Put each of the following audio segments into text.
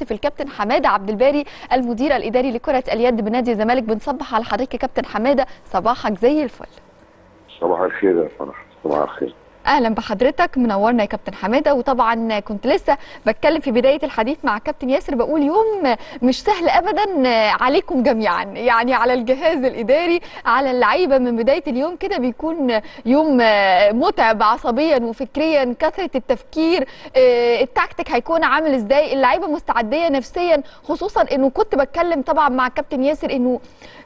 الهاتف الكابتن حمادة عبد الباري المدير الإداري لكرة اليد بنادي الزمالك. بنصبح على حضرتك كابتن حمادة. صباحك زي الفل. صباح الخير يا فرح. صباح الخير. أهلا بحضرتك منورنا يا كابتن حمادة. وطبعا كنت لسه بتكلم في بداية الحديث مع كابتن ياسر بقول يوم مش سهل ابدا عليكم جميعا يعني على الجهاز الإداري على اللعيبة. من بداية اليوم كده بيكون يوم متعب عصبيا وفكريا كثرة التفكير التكتيك هيكون عامل إزاي؟ اللعيبة مستعدية نفسيا خصوصا إنه كنت بتكلم طبعا مع كابتن ياسر إنه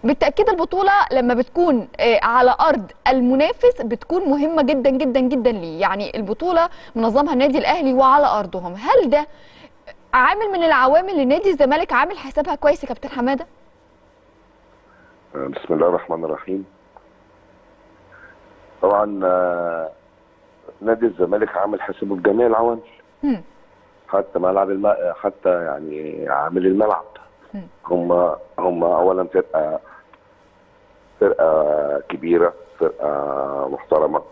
بالتأكيد البطولة لما بتكون على أرض المنافس بتكون مهمة جدا جدا جدا ليه يعني البطولة منظمها النادي الأهلي وعلى أرضهم. هل ده عامل من العوامل اللي نادي الزمالك عامل حسابها كويس يا كابتن حمادة؟ بسم الله الرحمن الرحيم. طبعا نادي الزمالك عامل حسابه بجميع العوامل. حتى ملعب الم... حتى يعني عامل الملعب. هم هم اولا فرقة فرقة كبيرة فرقة محترمة.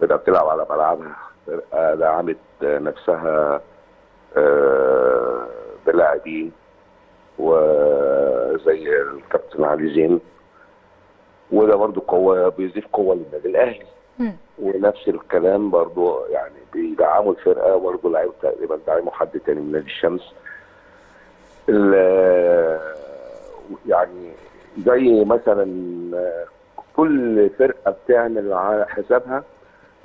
فرقه بتلعب على ملعبها فرقه دعمت نفسها بلاعبين وزي الكابتن علي زين. وده برضو قوة بيضيف قوة للنادي الأهلي. ونفس الكلام برضو يعني بيدعموا الفرقة برضو لعيبه تقريبا دعموا حد تاني من نادي الشمس. يعني زي مثلا كل فرقة بتعمل على حسابها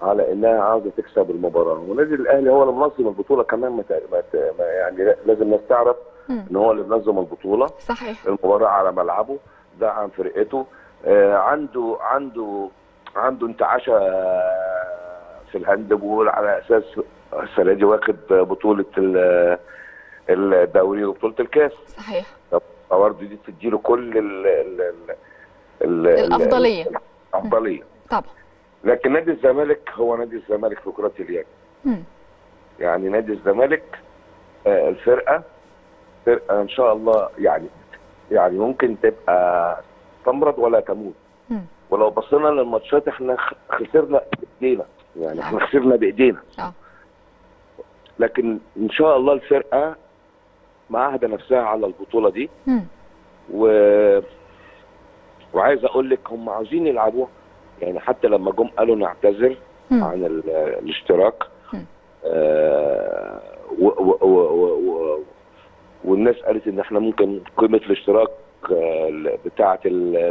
على إنها عاوزة تكسب المباراة. ونادي الأهلي هو اللي منظم البطولة كمان ما يعني لازم الناس تعرف إن هو اللي منظم البطولة. صحيح. المباراة على ملعبه دعم فرقته. آه عنده عنده عنده انتعاشة في الهاندبول على أساس السنة دي واخد بطولة الدوري وبطولة الكاس. صحيح. برضه دي تديله كل ال ال ال الأفضلية. الأفضلية. طبعا. لكن نادي الزمالك هو نادي الزمالك في كرة اليد. يعني نادي الزمالك آه الفرقة فرقة إن شاء الله يعني يعني ممكن تبقى تمرض ولا تموت. ولو بصينا للماتشات إحنا خسرنا بإيدينا. يعني إحنا خسرنا بإيدينا. آه. لكن إن شاء الله الفرقة معاهدة نفسها على البطولة دي. و وعايز أقول لك هم عاوزين يلعبوها يعني حتى لما جم قالوا نعتذر مم. عن ال- الاشتراك. آه و و و والناس قالت إن إحنا ممكن قيمة الاشتراك آه، بتاعة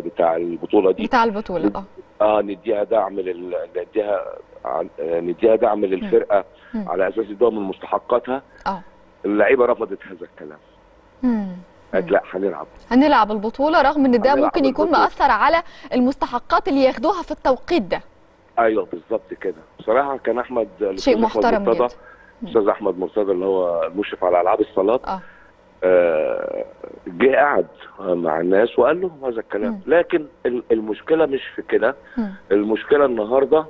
بتاع البطولة دي بتاع البطولة آه آه نديها دعم لل... نديها آه، نديها دعم للفرقة مم. على أساس يدوها من مستحقاتها آه اللعيبة رفضت هذا الكلام. قالت لا هنلعب هنلعب البطولة رغم إن ده ممكن يكون البطولة. مأثر على المستحقات اللي ياخدوها في التوقيت ده أيوه بالظبط كده بصراحة كان أحمد شيء محترم جدا. أستاذ أحمد مرتضى اللي هو المشرف على ألعاب الصالات آه آه، جه قعد مع الناس وقال لهم هذا الكلام مم. لكن ال- المشكلة مش في كده. المشكلة النهارده آه،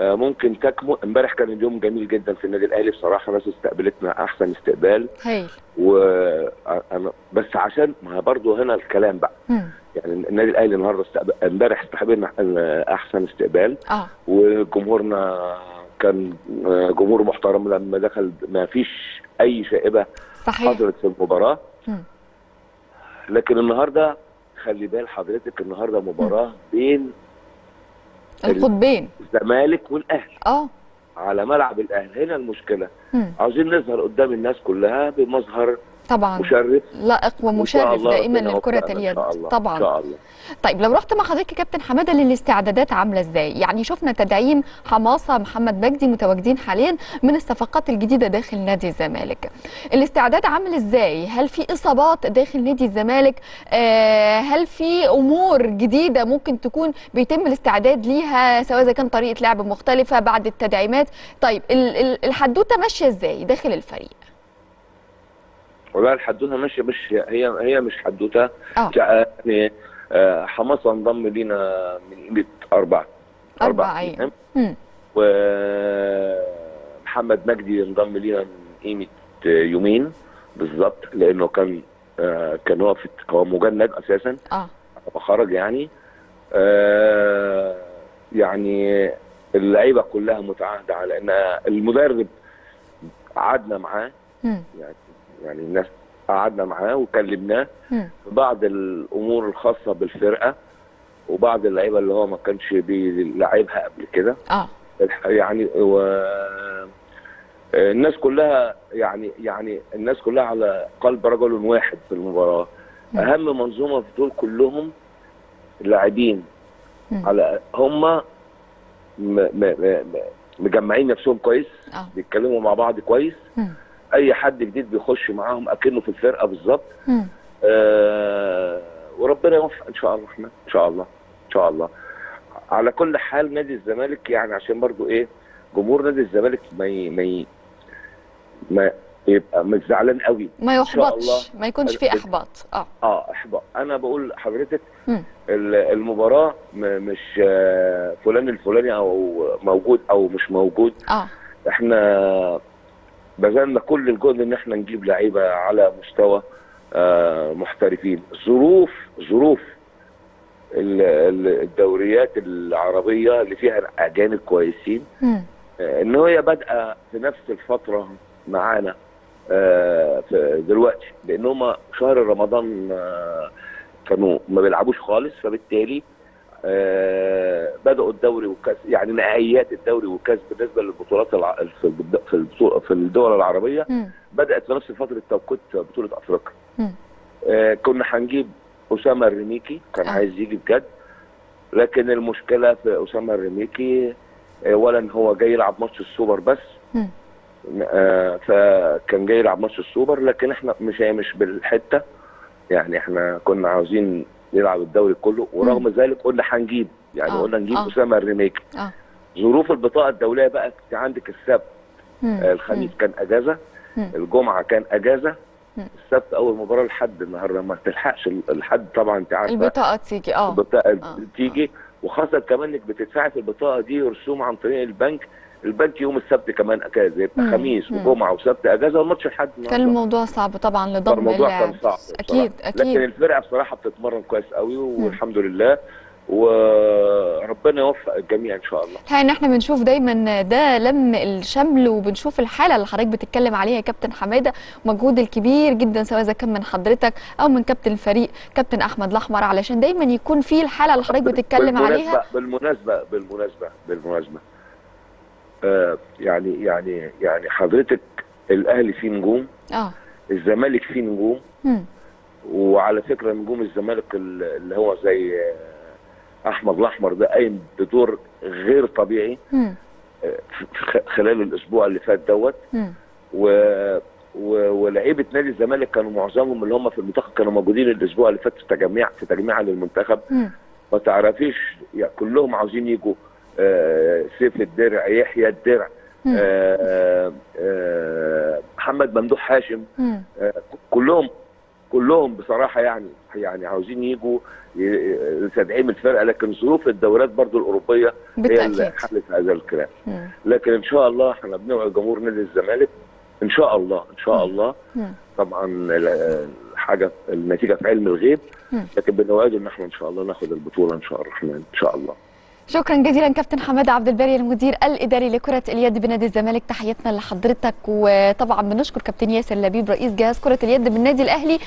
ممكن تكمن امبارح كان اليوم جميل جدا في النادي الأهلي. بصراحة ناس استقبلتنا أحسن استقبال. هايل. وأنا بس عشان ما برضه هنا الكلام بقى. مم. يعني النادي الأهلي النهارده استقبل امبارح استقبلنا أحسن استقبال. آه. وجمهورنا كان آه، جمهور محترم لما دخل ما فيش أي شائبة صحيح. حصلت في المباراة. مم. لكن النهارده خلي بال حضرتك النهارده مباراة بين القطبين. الزمالك والأهلي. آه. على ملعب الأهلي. هنا المشكلة. مم. عاوزين نظهر قدام الناس كلها بمظهر طبعا مشرف لائق إن ومشرف دائما لكرة إن اليد. طبعا إن شاء الله طيب لو رحت مع حضرتك كابتن حمادة للاستعدادات عاملة إزاي؟ يعني شفنا تدعيم حماسه محمد مجدي متواجدين حاليا من الصفقات الجديدة داخل نادي الزمالك. الاستعداد عامل إزاي؟ هل في إصابات داخل نادي الزمالك؟ آه هل في أمور جديدة ممكن تكون بيتم الاستعداد ليها سواء إذا كان طريقة لعب مختلفة بعد التدعيمات؟ طيب ال- ال- الحدوتة ماشية إزاي داخل الفريق؟ والله الحدوتة ماشية مش هي هي مش حدوتة. آه. يعني آه، حماسه انضم لينا من قيمه أربع أربع أيام. مم. ومحمد مجدي انضم لينا من قيمة يومين بالظبط لأنه كان آه، كان هو في هو مجند أساسا. آه. خرج يعني. آه، يعني اللعيبة كلها متعاهدة على إن المدرب قعدنا معاه. يعني يعني الناس قعدنا معاه وكلمناه. في بعض الأمور الخاصة بالفرقة وبعض اللعيبة اللي هو ما كانش بيلعبها قبل كده آه يعني و الناس كلها يعني يعني الناس كلها على قلب رجل واحد في المباراة مم. أهم منظومة في دول كلهم اللاعبين. على هم م- م- م- م- مجمعين نفسهم كويس آه بيتكلموا مع بعض كويس مم. اي حد جديد بيخش معاهم اكنه في الفرقه بالظبط. آه وربنا يوفق ان شاء الله إحنا ان شاء الله ان شاء الله. على كل حال نادي الزمالك يعني عشان برضو إيه جمهور نادي الزمالك ما ي... ما ي... ما يبقى مش زعلان قوي. ما يحبطش. ما يكونش فيه إحباط. آه. آه إحباط. أنا بقول لحضرتك المباراة مش آه، فلان الفلاني أو موجود أو مش موجود. آه. إحنا بذلنا كل الجهد إن إحنا نجيب لعيبة على مستوى آه، محترفين ظروف ظروف ال- ال- الدوريات العربية اللي فيها أجانب كويسين. آه، إن هي بادئة في نفس الفترة معانا آه، في دلوقتي لأن هم شهر رمضان كانوا ما بيلعبوش خالص فبالتالي آه، بدأوا الدوري والكاس يعني نهائيات الدوري والكاس بالنسبة للبطولات. في في الدول العربية مم. بدأت في نفس فترة توقيت بطولة أفريقيا. آه، كنا هنجيب أسامة الرميكي كان آه. عايز يجي بجد لكن المشكلة في أسامة الرميكي اولا هو جاي يلعب ماتش السوبر بس فكان جاي يلعب ماتش السوبر لكن إحنا مش مش بالحتة يعني إحنا كنا عاوزين نلعب الدوري كله ورغم ذلك قلنا هنجيب يعني آه، قلنا نجيب آه. أسامة الرميكي آه. ظروف البطاقة الدولية بقى انت عندك السبت مم. آه، الخميس كان أجازة مم. الجمعة كان أجازة مم. السبت أول مباراة لحد النهارده. ما تلحقش الحد طبعا أنت عارفه البطاقة تيجي آه. البطاقة آه، بتيجي وخاصة كمان إنك بتدفعي في البطاقة دي رسوم عن طريق البنك. البنك يوم السبت كمان أجازة يبقى. خميس. وجمعة وسبت أجازة والماتش لحد كان الموضوع صعب طبعا لضم الموضوع كان صعب أكيد بصراحة. أكيد لكن الفرقة بصراحة بتتمرن كويس قوي والحمد لله. وربنا يوفق الجميع إن شاء الله. الحقيقة إن إحنا بنشوف دايما ده لم الشمل وبنشوف الحالة اللي حضرتك بتتكلم عليها يا كابتن حمادة مجهود الكبير جدا سواء إذا كان من حضرتك أو من كابتن الفريق كابتن أحمد الأحمر علشان دايما يكون في الحالة اللي حضرتك بتتكلم عليها. بالمناسبة بالمناسبة بالمناسبة. يعني يعني يعني حضرتك الأهلي فيه نجوم آه الزمالك فيه نجوم مم. وعلى فكرة نجوم الزمالك اللي هو زي آه، أحمد الأحمر ده قايم بدور غير طبيعي مم. آه، خلال الأسبوع اللي فات دوت. و و- ولاعيبه نادي الزمالك كانوا معظمهم اللي هم في المنتخب كانوا موجودين الأسبوع اللي فات في تجميع في تجميع للمنتخب. ما تعرفيش يعني كلهم عاوزين يجوا آه، سيف الدرع يحيى الدرع. آه، آه، محمد ممدوح هاشم. آه، كلهم كلهم بصراحة يعني يعني عاوزين يجوا لتدعيم الفرقة لكن ظروف الدورات برضو الأوروبية هي اللي حلت هذا الكلام. لكن إن شاء الله إحنا بنوعي جمهور نادي الزمالك إن شاء الله إن شاء. الله. طبعا الحاجة النتيجة في علم الغيب. لكن بنوعد ان إحنا إن شاء الله ناخد البطولة إن شاء الرحمن إن شاء الله شكرا جزيلا كابتن حمادة عبد الباري المدير الإداري لكرة اليد بنادي الزمالك. تحياتنا لحضرتك. وطبعا بنشكر كابتن ياسر لبيب رئيس جهاز كرة اليد بالنادي الأهلي.